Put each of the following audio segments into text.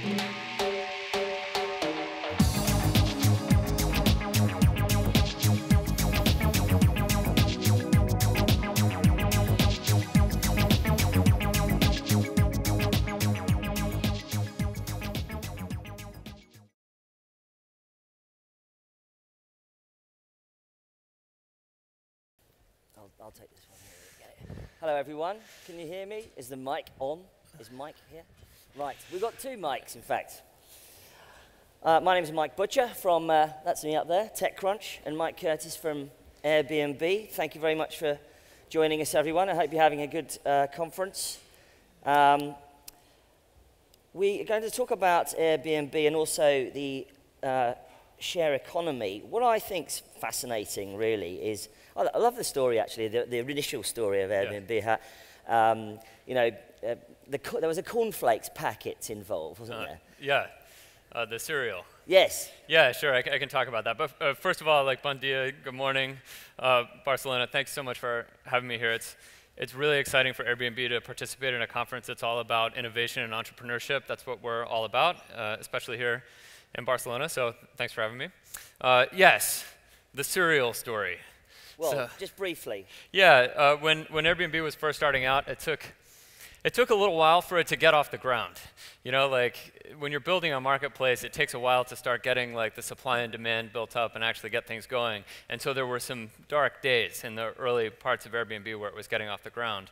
I'll, take this one. Hello, everyone. Can you hear me? Is the mic on? Is Mike here? Right, we've got two mics, in fact. Uh, my name is Mike Butcher from, uh, that's me up there, TechCrunch, and Mike Curtis from Airbnb. Thank you very much for joining us, everyone. I hope you're having a good uh, conference. Um, we are going to talk about Airbnb and also the uh, share economy. What I think's fascinating, really, is I, I love the story actually, the, the initial story of Airbnb. Yeah. Um, you know, uh, the, there was a cornflakes packet involved, wasn't uh, there? Yeah, uh, the cereal. Yes. Yeah, sure, I, I can talk about that. But uh, first of all, like, bon dia, good morning, uh, Barcelona. Thanks so much for having me here. It's, it's really exciting for Airbnb to participate in a conference that's all about innovation and entrepreneurship. That's what we're all about, uh, especially here in Barcelona. So thanks for having me. yes, the cereal story. Well, so, just briefly. Yeah, uh, when, when Airbnb was first starting out, it took, it took a little while for it to get off the ground. You know, like when you're building a marketplace, it takes a while to start getting like the supply and demand built up and actually get things going. And so there were some dark days in the early parts of Airbnb where it was getting off the ground.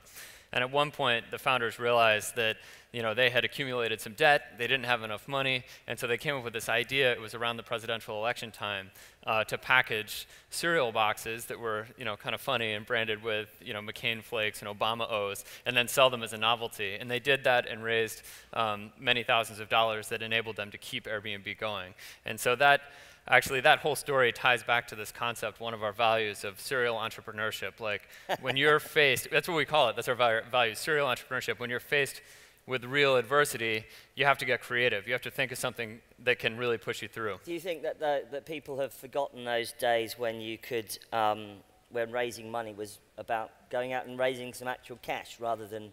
And at one point, the founders realized that you know, they had accumulated some debt, they didn't have enough money, and so they came up with this idea, it was around the presidential election time, uh, to package cereal boxes that were, you know, kind of funny and branded with, you know, McCain flakes and Obama O's, and then sell them as a novelty. And they did that and raised um, many thousands of dollars that enabled them to keep Airbnb going. And so that, actually that whole story ties back to this concept, one of our values of serial entrepreneurship. Like when you're faced, that's what we call it, that's our value, serial entrepreneurship. When you're faced with real adversity, you have to get creative. You have to think of something that can really push you through. Do you think that, the, that people have forgotten those days when you could, um, when raising money was about going out and raising some actual cash rather than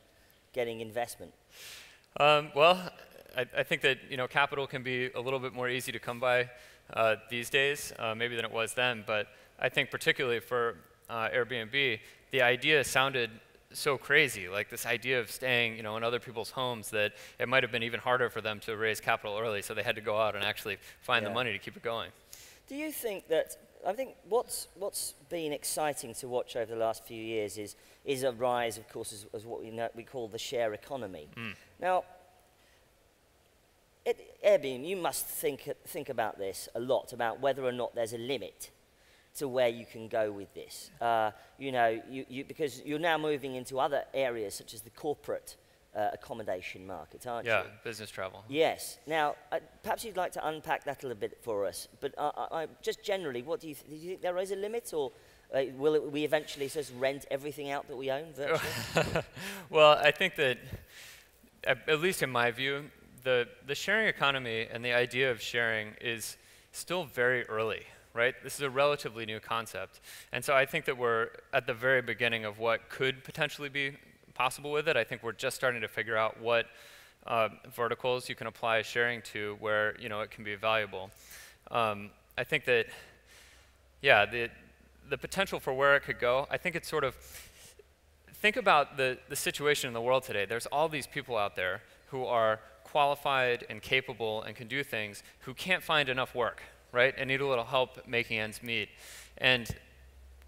getting investment? Um, well, I, I, think that you know capital can be a little bit more easy to come by uh, these days, uh, maybe than it was then. But I think particularly for uh, Airbnb, the idea sounded so crazy, like this idea of staying, you know, in other people's homes, that it might have been even harder for them to raise capital early, so they had to go out and actually find yeah. the money to keep it going. Do you think that, I think what's, what's been exciting to watch over the last few years is, is a rise, of course, as, as what we, know, we call the share economy. Mm. Now, Airbnb, you must think, think about this a lot, about whether or not there's a limit to where you can go with this. Uh, you know, you, you, because you're now moving into other areas such as the corporate uh, accommodation market, aren't yeah, you? Yeah, business travel. Yes. Now, uh, perhaps you'd like to unpack that a little bit for us. But uh, just generally, what do you, th- do you think there is a limit, or uh, will it, we eventually just rent everything out that we own virtually? well, I think that, at, at least in my view, the, the sharing economy and the idea of sharing is still very early right? This is a relatively new concept. And so I think that we're at the very beginning of what could potentially be possible with it. I think we're just starting to figure out what uh, verticals you can apply sharing to where you know it can be valuable. Um, I think that, yeah, the, the potential for where it could go, I think it's sort of, think about the, the situation in the world today. There's all these people out there who are qualified and capable and can do things who can't find enough work right, and need a little help making ends meet. And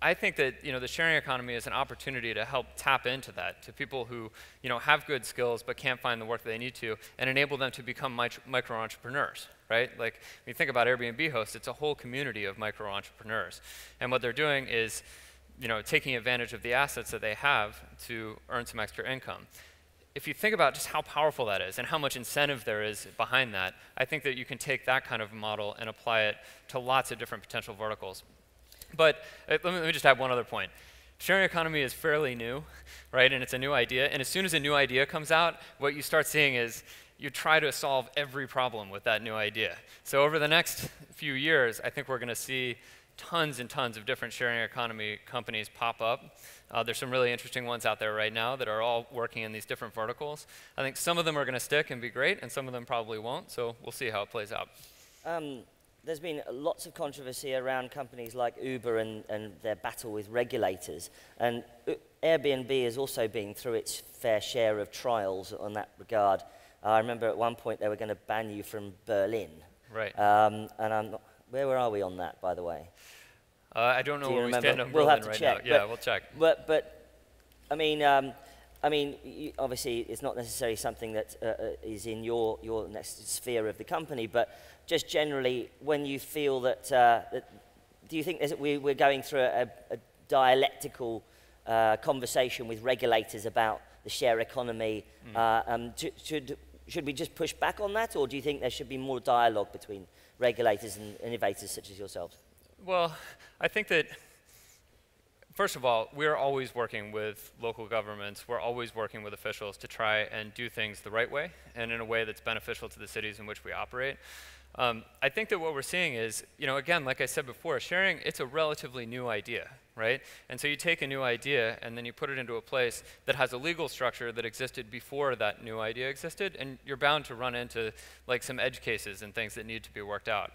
I think that you know the sharing economy is an opportunity to help tap into that to people who you know have good skills but can't find the work they need to, and enable them to become micro entrepreneurs. Right? Like when you think about Airbnb hosts, it's a whole community of micro entrepreneurs, and what they're doing is you know taking advantage of the assets that they have to earn some extra income if you think about just how powerful that is and how much incentive there is behind that, I think that you can take that kind of model and apply it to lots of different potential verticals. But uh, let me, let me just add one other point. Sharing economy is fairly new, right? And it's a new idea. And as soon as a new idea comes out, what you start seeing is you try to solve every problem with that new idea. So over the next few years, I think we're going to see tons and tons of different sharing economy companies pop up. Uh, there's some really interesting ones out there right now that are all working in these different verticals. I think some of them are going to stick and be great, and some of them probably won't. So we'll see how it plays out. Um, there's been lots of controversy around companies like Uber and, and their battle with regulators. And Airbnb has also been through its fair share of trials on that regard. Uh, I remember at one point they were going to ban you from Berlin. Right. Um, and I'm not, where, are we on that, by the way? Uh, I don't know Do where we stand on we'll have to right check, now. Yeah, but- we'll check. But, but I mean, um, I mean, you, obviously, it's not necessarily something that uh, uh, is in your, your next sphere of the company, but just generally, when you feel that, uh, that do you think we, we're going through a, a dialectical uh, conversation with regulators about the share economy? Uh, um, should, should we just push back on that, or do you think there should be more dialogue between regulators and innovators such as yourselves? Well, I think that, first of all, we're always working with local governments, we're always working with officials to try and do things the right way and in a way that's beneficial to the cities in which we operate. Um, I think that what we're seeing is, you know, again, like I said before, sharing, it's a relatively new idea, right? And so you take a new idea and then you put it into a place that has a legal structure that existed before that new idea existed, and you're bound to run into like some edge cases and things that need to be worked out.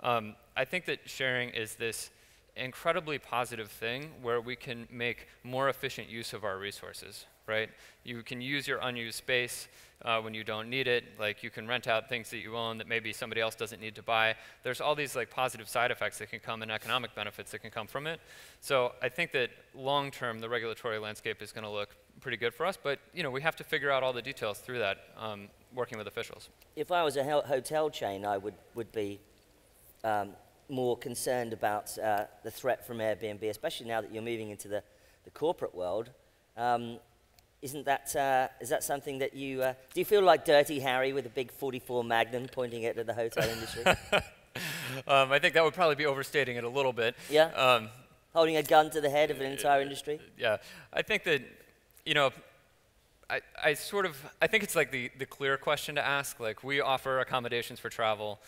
Um, I think that sharing is this incredibly positive thing where we can make more efficient use of our resources, right? You can use your unused space uh, when you don't need it. Like you can rent out things that you own that maybe somebody else doesn't need to buy. There's all these like positive side effects that can come and economic benefits that can come from it. So I think that long term the regulatory landscape is going to look pretty good for us, but you know we have to figure out all the details through that, um, working with officials. if I was a hotel chain, I would, would be um, more concerned about uh, the threat from Airbnb, especially now that you're moving into the, the corporate world. Um, isn't that, uh, is that something that you, uh, do you feel like Dirty Harry with a big 44 Magnum pointing it at the hotel industry? Um, I think that would probably be overstating it a little bit. Yeah? Um, Holding a gun to the head of an entire industry? yeah, I think that, you know, I, I sort of, I think it's like the, the clear question to ask. Like, we offer accommodations for travel,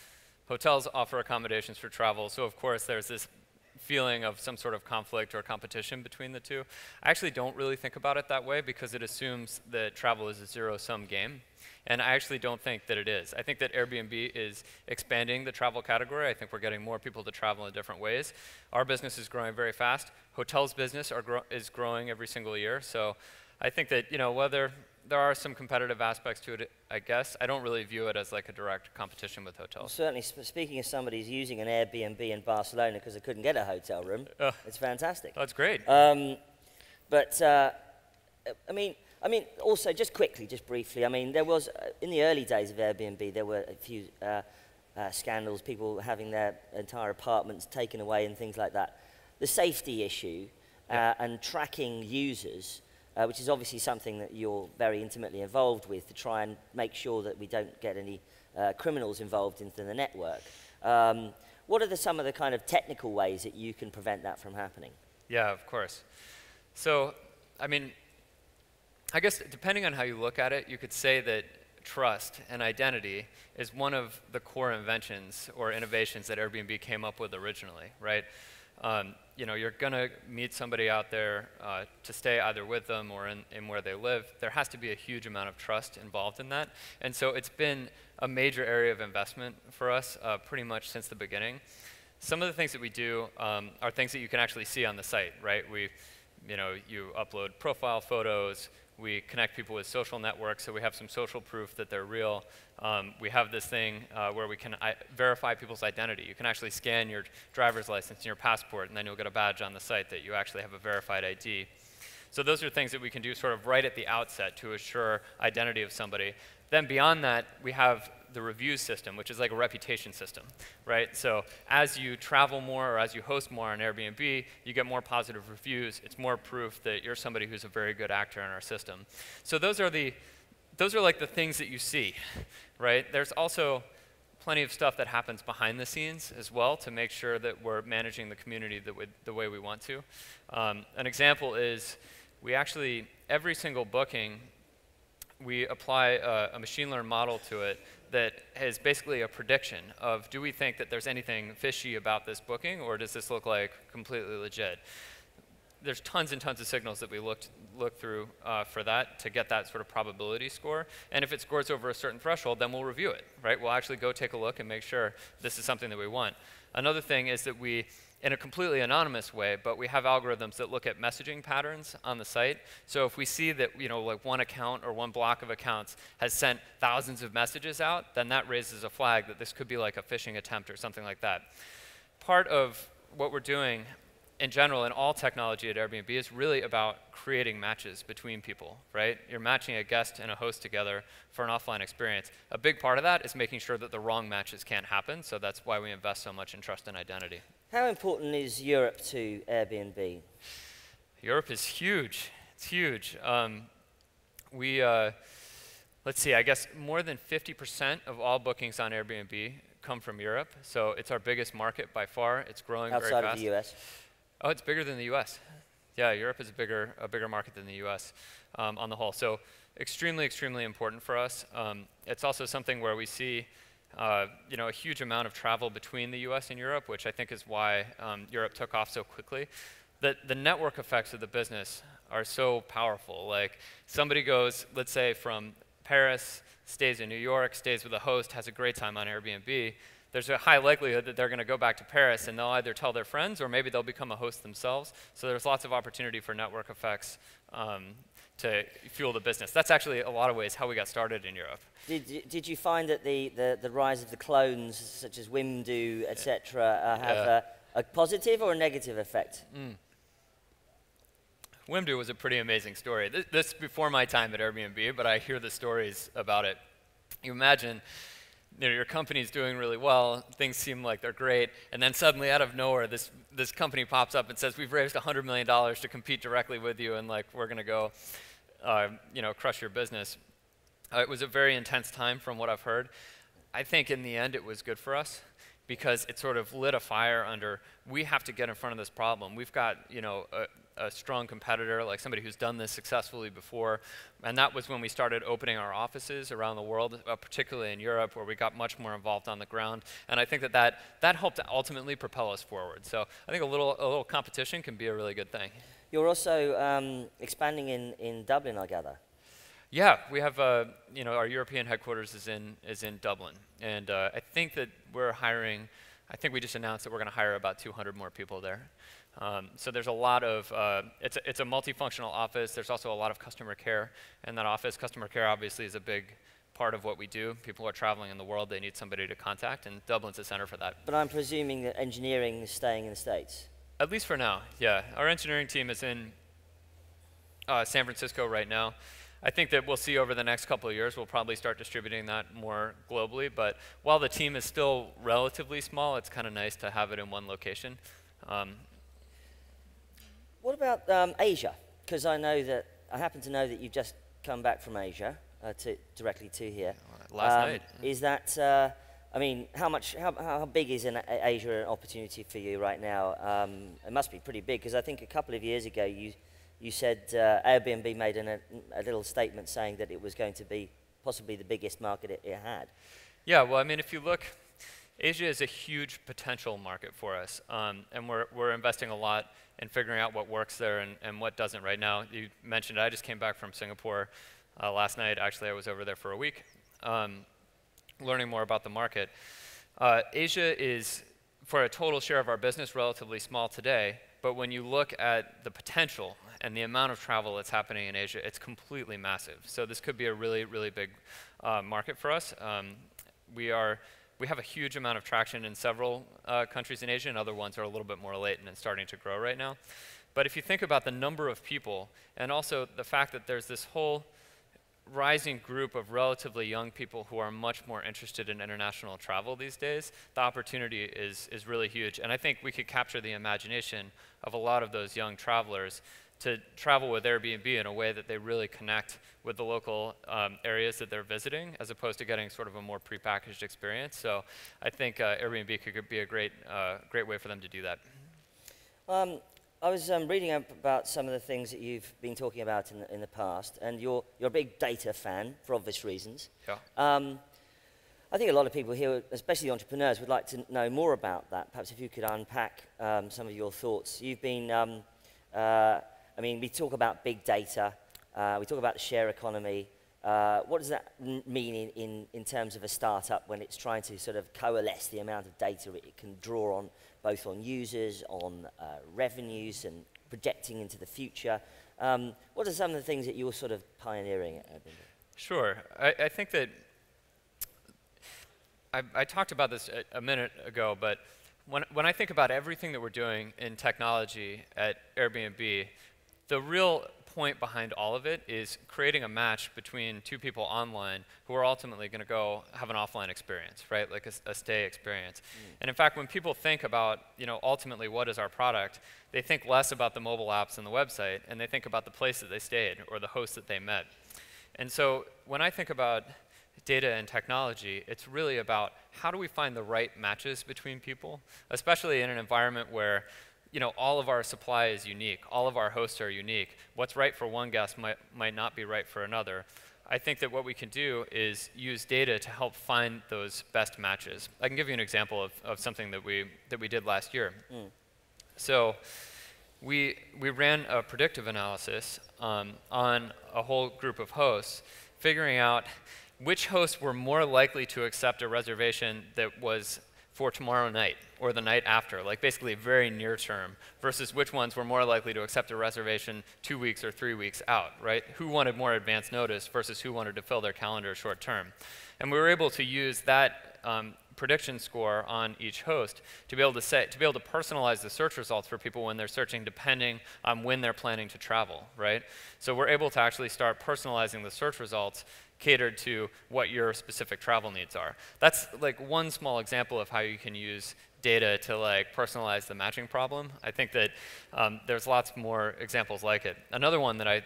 hotels offer accommodations for travel, so of course there's this feeling of some sort of conflict or competition between the two. I actually don't really think about it that way because it assumes that travel is a zero sum game. And I actually don't think that it is. I think that Airbnb is expanding the travel category. I think we're getting more people to travel in different ways. Our business is growing very fast. Hotels business are gro- is growing every single year. So I think that, you know, whether there are some competitive aspects to it, I guess, I don't really view it as like a direct competition with Well, hotels. certainly, sp- speaking of somebody who's using an Airbnb in Barcelona because they couldn't get a hotel room, Ugh. it's fantastic. That's great. Um, but uh, I mean, I mean, also just quickly, just briefly. I mean, there was uh, in the early days of Airbnb, there were a few uh, uh, scandals, people having their entire apartments taken away and things like that. The safety issue uh, Yeah. and tracking users, uh, which is obviously something that you're very intimately involved with, to try and make sure that we don't get any uh, criminals involved into the network. Um, what are the, some of the kind of technical ways that you can prevent that from happening? Yeah, of course. So, I mean, I guess depending on how you look at it, you could say that trust and identity is one of the core inventions or innovations that Airbnb came up with originally, right? Um, you know, you're going to meet somebody out there uh, to stay either with them or in, in where they live. There has to be a huge amount of trust involved in that. And so it's been a major area of investment for us uh, pretty much since the beginning. Some of the things that we do um, are things that you can actually see on the site, right? We, you know, you upload profile photos. We connect people with social networks, so we have some social proof that they're real. Um, we have this thing uh, where we can verify people's identity. You can actually scan your driver's license and your passport, and then you'll get a badge on the site that you actually have a verified ID. So those are things that we can do sort of right at the outset to assure identity of somebody. Then beyond that, we have the review system, which is like a reputation system, right? So as you travel more or as you host more on Airbnb, you get more positive reviews. It's more proof that you're somebody who's a very good actor in our system. So those are the those are like the things that you see, right? There's also plenty of stuff that happens behind the scenes as well to make sure that we're managing the community the, way- the way we want to. Um, an example is we actually, every single booking, we apply a, a machine learned model to it that is basically a prediction of do we think that there's anything fishy about this booking or does this look like completely legit? There's tons and tons of signals that we looked, look through uh, for that to get that sort of probability score. And if it scores over a certain threshold, then we'll review it, right? We'll actually go take a look and make sure this is something that we want. Another thing is that we in a completely anonymous way, but we have algorithms that look at messaging patterns on the site. So if we see that you know like one account or one block of accounts has sent thousands of messages out, then that raises a flag that this could be like a phishing attempt or something like that. Part of what we're doing in general in all technology at Airbnb is really about creating matches between people, right? You're matching a guest and a host together for an offline experience. A big part of that is making sure that the wrong matches can't happen, so that's why we invest so much in trust and identity. How important is Europe to Airbnb? Europe is huge. It's huge. Um, we, uh, let's see, I guess more than 50% of all bookings on Airbnb come from Europe. So it's our biggest market by far. It's growing Outside very fast. Outside of the US? Oh, it's bigger than the US. Yeah, Europe is a bigger, a bigger market than the US um, on the whole. So extremely, extremely important for us. Um, it's also something where we see uh, you know, a huge amount of travel between the US and Europe, which I think is why um, Europe took off so quickly. The, the network effects of the business are so powerful. Like somebody goes, let's say from Paris, stays in New York, stays with a host, has a great time on Airbnb, there's a high likelihood that they're going to go back to Paris and they'll either tell their friends or maybe they'll become a host themselves. So there's lots of opportunity for network effects um, to fuel the business. That's actually a lot of ways how we got started in Europe. Did you, did you find that the, the, the rise of the clones, such as Wimdu, etc., uh, have yeah. a, a, positive or a negative effect? Mm. Wimdu was a pretty amazing story. This, this before my time at Airbnb, but I hear the stories about it. You imagine you know, your company's doing really well, things seem like they're great, and then suddenly out of nowhere, this, this company pops up and says, we've raised $100 million to compete directly with you, and like, we're gonna go, uh, you know, crush your business. Uh, it was a very intense time from what I've heard. I think in the end it was good for us because it sort of lit a fire under we have to get in front of this problem. We've got you know a, a, strong competitor like somebody who's done this successfully before, and that was when we started opening our offices around the world, uh, particularly in Europe, where we got much more involved on the ground. And I think that that, that helped ultimately propel us forward. So I think a little a little competition can be a really good thing. You're also um, expanding in in Dublin, I gather. Yeah, we have, uh, you know, our European headquarters is in, is in Dublin. And uh, I think that we're hiring, I think we just announced that we're going to hire about 200 more people there. Um, so there's a lot of, uh, it's, a, it's a multifunctional office. There's also a lot of customer care in that office. Customer care obviously is a big part of what we do. People are traveling in the world, they need somebody to contact, and Dublin's a center for that. But I'm presuming that engineering is staying in the States? At least for now, yeah. Our engineering team is in uh, San Francisco right now. I think that we'll see over the next couple of years, we'll probably start distributing that more globally. But while the team is still relatively small, it's kind of nice to have it in one location. Um, what about um, Asia? Because I know that, I happen to know that you've just come back from Asia uh, to, directly to here. Last um, night. Is that, uh, I mean, how much, how, how big is in Asia an opportunity for you right now? Um, it must be pretty big because I think a couple of years ago you you said uh, Airbnb made an, a, a, little statement saying that it was going to be possibly the biggest market it, it, had. Yeah, well, I mean, if you look, Asia is a huge potential market for us, um, and we're, we're investing a lot in figuring out what works there and, and what doesn't right now. You mentioned I just came back from Singapore uh, last night. Actually, I was over there for a week, um, learning more about the market. Uh, Asia is, for a total share of our business, relatively small today, but when you look at the potential and the amount of travel that's happening in Asia, it's completely massive. So this could be a really, really big uh, market for us. Um, we are we have a huge amount of traction in several uh, countries in Asia, and other ones are a little bit more latent and starting to grow right now. But if you think about the number of people, and also the fact that there's this whole rising group of relatively young people who are much more interested in international travel these days, the opportunity is, is really huge. And I think we could capture the imagination of a lot of those young travelers to travel with Airbnb in a way that they really connect with the local um, areas that they're visiting, as opposed to getting sort of a more prepackaged experience. So I think uh, Airbnb could be a great, uh, great way for them to do that. Um, I was um, reading up about some of the things that you've been talking about in the, in the past, and you're, you're a big data fan for obvious reasons. Yeah. I think a lot of people here, especially the entrepreneurs, would like to know more about that. Perhaps if you could unpack um, some of your thoughts. You've been, um, uh, I mean, we talk about big data, uh, we talk about the share economy. Uh, what does that mean in, in, in terms of a startup when it's trying to sort of coalesce the amount of data it can draw on, both on users, on uh, revenues, and projecting into the future? Um, what are some of the things that you're sort of pioneering at? Sure. I, I think that I, I, talked about this a, a, minute ago, but when, when I think about everything that we're doing in technology at Airbnb, the real point behind all of it is creating a match between two people online who are ultimately going to go have an offline experience, right? Like a, a stay experience. Mm. And in fact, when people think about, you know, ultimately what is our product, they think less about the mobile apps and the website, and they think about the place that they stayed or the host that they met. And so when I think about data and technology, it's really about how do we find the right matches between people, especially in an environment where you know, all of our supply is unique. All of our hosts are unique. What's right for one guest might, might not be right for another. I think that what we can do is use data to help find those best matches. I can give you an example of, of something that we, that we did last year. Mm. So we, we ran a predictive analysis um, on a whole group of hosts, figuring out which hosts were more likely to accept a reservation that was for tomorrow night or the night after, like basically very near term, versus which ones were more likely to accept a reservation two weeks or three weeks out, right? Who wanted more advance notice versus who wanted to fill their calendar short term. And we were able to use that um, prediction score on each host to be able to say to be able to personalize the search results for people when they're searching depending on when they're planning to travel right so we're able to actually start personalizing the search results catered to what your specific travel needs are. That's like one small example of how you can use data to like personalize the matching problem. I think that um, there's lots more examples like it. Another one that I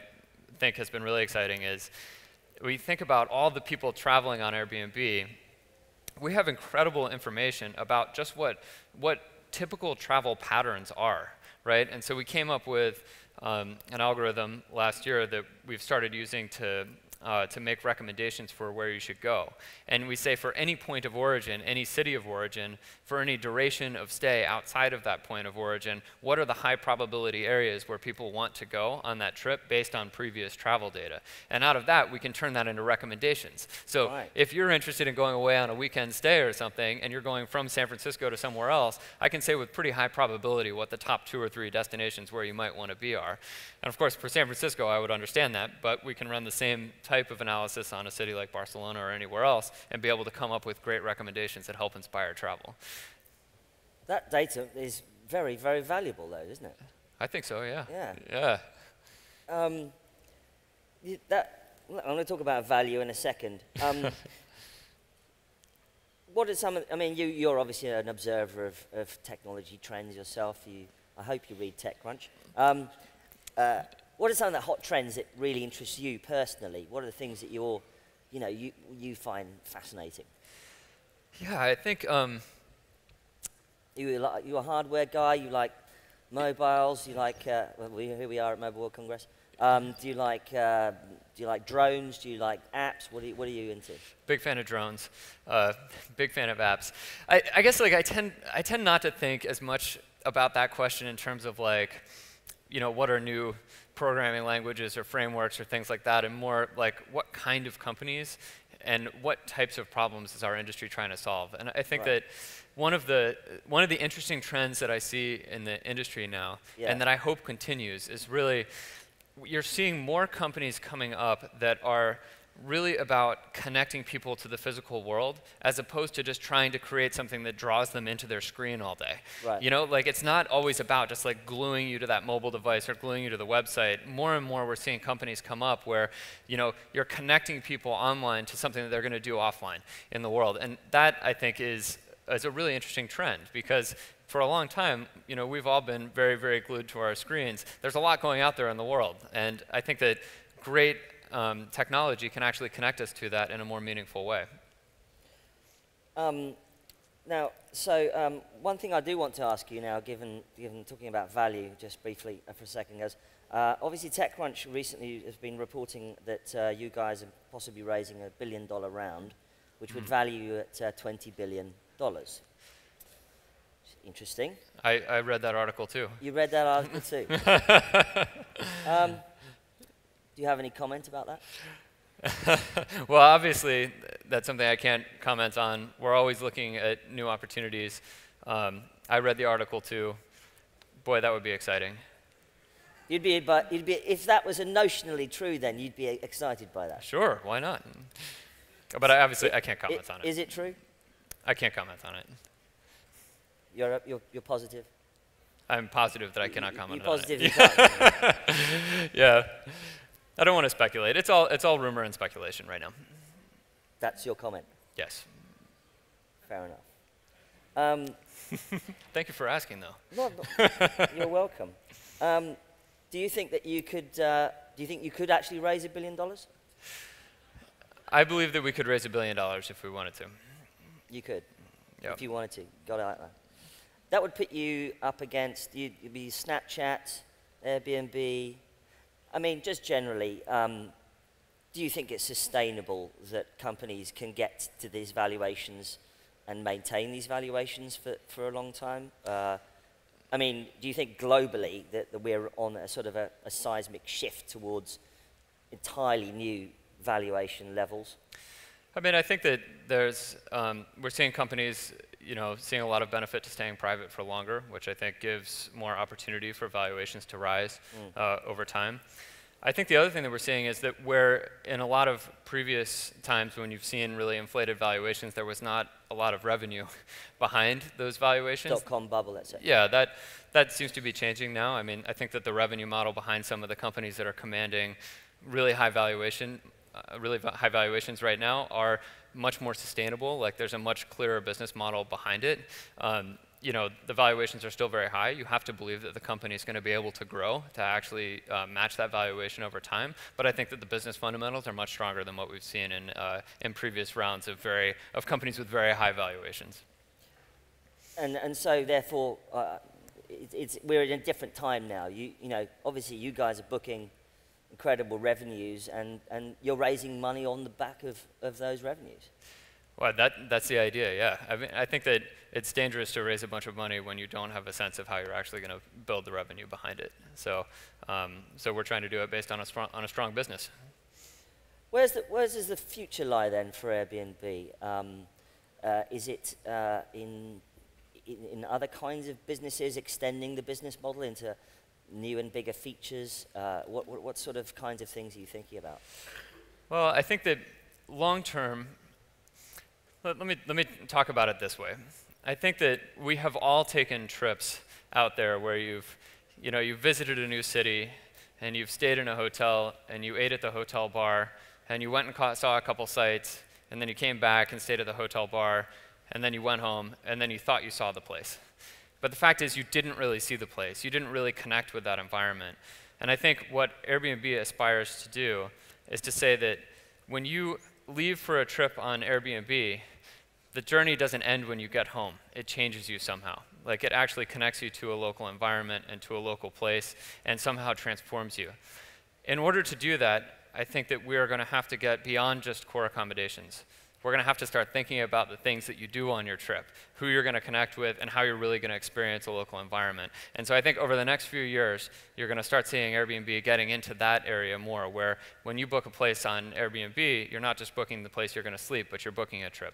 think has been really exciting is we think about all the people traveling on Airbnb, we have incredible information about just what, what typical travel patterns are, right? And so we came up with um, an algorithm last year that we've started using to uh, to make recommendations for where you should go. And we say for any point of origin, any city of origin, for any duration of stay outside of that point of origin, what are the high probability areas where people want to go on that trip based on previous travel data? And out of that, we can turn that into recommendations. So right. if you're interested in going away on a weekend stay or something, and you're going from San Francisco to somewhere else, I can say with pretty high probability what the top two or three destinations where you might want to be are. And of course, for San Francisco, I would understand that, but we can run the same type type of analysis on a city like Barcelona or anywhere else and be able to come up with great recommendations that help inspire travel. That data is very, very valuable, though, isn't it? I think so, yeah. Yeah. Yeah. Um, that, I'm going to talk about value in a second. Um, what are some of, I mean, you, you're obviously an observer of, of technology trends yourself. You, I hope you read TechCrunch. Um, uh, what are some of the hot trends that really interest you personally? What are the things that you're, you know, you, you find fascinating? Yeah, I think. Um, you like you a hardware guy? You like mobiles? You like uh, well, we, here we are at Mobile World Congress. Um, do you like uh, do you like drones? Do you like apps? What are you, what are you into? Big fan of drones. Uh, big fan of apps. I, I guess like I tend I tend not to think as much about that question in terms of like, you know, what are new programming languages or frameworks or things like that, and more like what kind of companies and what types of problems is our industry trying to solve. And I think right. that one of the one of the interesting trends that I see in the industry now, yeah. and that I hope continues, is really you're seeing more companies coming up that are really about connecting people to the physical world as opposed to just trying to create something that draws them into their screen all day. Right. You know, like it's not always about just like gluing you to that mobile device or gluing you to the website. More and more we're seeing companies come up where, you know, you're connecting people online to something that they're going to do offline in the world. And that I think is is a really interesting trend because for a long time, you know, we've all been very, very glued to our screens. There's a lot going out there in the world, and I think that great um, technology can actually connect us to that in a more meaningful way. Um, Now, so um, one thing I do want to ask you now, given, given talking about value just briefly uh, for a second, goes, uh, obviously TechCrunch recently has been reporting that uh, you guys are possibly raising a billion dollar round, which would Mm. value you at uh, 20 billion dollars. Interesting. I, I read that article too. You read that article too. um, do you have any comment about that? well, obviously, that's something I can't comment on. We're always looking at new opportunities. Um, I read the article too. Boy, that would be exciting. You'd be, but you'd be, if that was notionally true, then you'd be excited by that. Sure, why not? But I obviously I can't comment I- on it. Is it true? I can't comment on it. You're, you're, you're positive? I'm positive that I cannot you- comment on positive it. can't. yeah. I don't want to speculate. It's all it's all rumor and speculation right now. That's your comment. Yes. Fair enough. Um, Thank you for asking though. no, no, you're welcome. Um, do you think that you could? Uh, do you think you could actually raise a billion dollars? I believe that we could raise a billion dollars if we wanted to. You could, Yep. if you wanted to. Got it that. That would put you up against. You'd, you'd be Snapchat, Airbnb. I mean, just generally. Um, do you think it's sustainable that companies can get to these valuations and maintain these valuations for, for a long time? Uh, I mean, do you think globally that, that we're on a sort of a, a seismic shift towards entirely new valuation levels? I mean, I think that there's um, we're seeing companies, you know, seeing a lot of benefit to staying private for longer, which I think gives more opportunity for valuations to rise uh, over time. I think the other thing that we're seeing is that where in a lot of previous times when you've seen really inflated valuations, there was not a lot of revenue behind those valuations. Dot com bubble, let's say. Yeah, that that seems to be changing now. I mean, I think that the revenue model behind some of the companies that are commanding really high valuation, really high valuations right now are much more sustainable. Like, there's a much clearer business model behind it. Um, you know, the valuations are still very high. You have to believe that the company is going to be able to grow to actually uh, match that valuation over time. But I think that the business fundamentals are much stronger than what we've seen in uh, in previous rounds of very of companies with very high valuations. and and so therefore uh, it, it's we're in a different time now. You you know obviously you guys are booking incredible revenues and and you're raising money on the back of of those revenues. Well, that, that's the idea, yeah. I, mean, I think that it's dangerous to raise a bunch of money when you don't have a sense of how you're actually going to build the revenue behind it. So, um, so we're trying to do it based on a, strong, on a strong business. Where's the where's does the future lie then for Airbnb? Um, uh, is it uh, in, in in other kinds of businesses extending the business model into new and bigger features? Uh, what, what what sort of kinds of things are you thinking about? Well, I think that long term, let, let me, let me talk about it this way. I think that we have all taken trips out there where you've, you know, you've visited a new city and you've stayed in a hotel and you ate at the hotel bar and you went and ca- saw a couple sites and then you came back and stayed at the hotel bar and then you went home and then you thought you saw the place. But the fact is, you didn't really see the place. You didn't really connect with that environment. And I think what Airbnb aspires to do is to say that when you leave for a trip on Airbnb, the journey doesn't end when you get home. It changes you somehow. Like it actually connects you to a local environment and to a local place and somehow transforms you. In order to do that, I think that we are going to have to get beyond just core accommodations. We're going to have to start thinking about the things that you do on your trip, who you're going to connect with, and how you're really going to experience a local environment. And so I think over the next few years, you're going to start seeing Airbnb getting into that area more, where when you book a place on Airbnb, you're not just booking the place you're going to sleep, but you're booking a trip.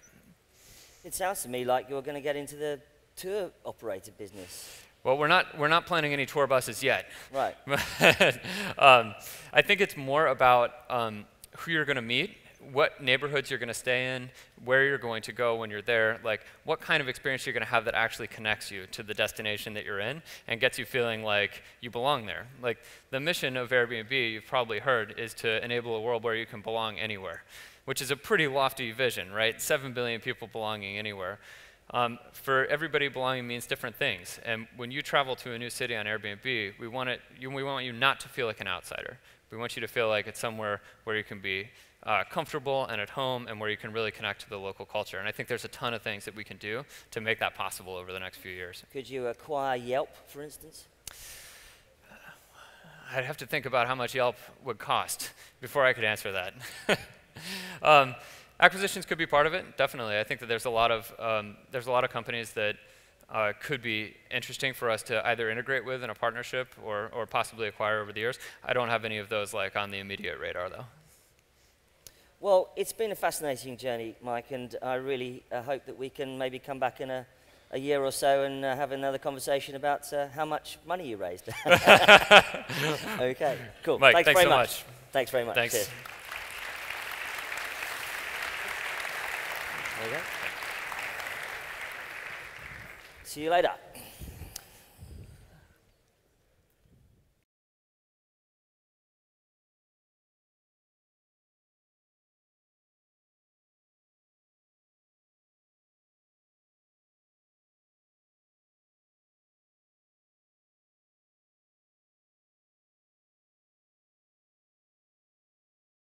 It sounds to me like you're going to get into the tour operator business. Well, we're not, we're not planning any tour buses yet. Right. um, I think it's more about um, who you're going to meet, what neighborhoods you're going to stay in, where you're going to go when you're there, like what kind of experience you're going to have that actually connects you to the destination that you're in and gets you feeling like you belong there. Like the mission of Airbnb, you've probably heard, is to enable a world where you can belong anywhere, which is a pretty lofty vision, right? Seven billion people belonging anywhere. Um, for everybody, belonging means different things. And when you travel to a new city on Airbnb, we want, it, you, we want you not to feel like an outsider. We want you to feel like it's somewhere where you can be uh, comfortable and at home and where you can really connect to the local culture. And I think there's a ton of things that we can do to make that possible over the next few years. Could you acquire Yelp, for instance? I'd have to think about how much Yelp would cost before I could answer that. um, acquisitions could be part of it, definitely. I think that there's a lot of um, there's a lot of companies that uh, could be interesting for us to either integrate with in a partnership or, or possibly acquire over the years. I don't have any of those like on the immediate radar though. Well, it's been a fascinating journey, Mike, and I really uh, hope that we can maybe come back in a, a year or so and uh, have another conversation about uh, how much money you raised. okay, cool. Mike, thanks, thanks very so much. much. Thanks very much. Thanks. Cheers. There you go. See you later.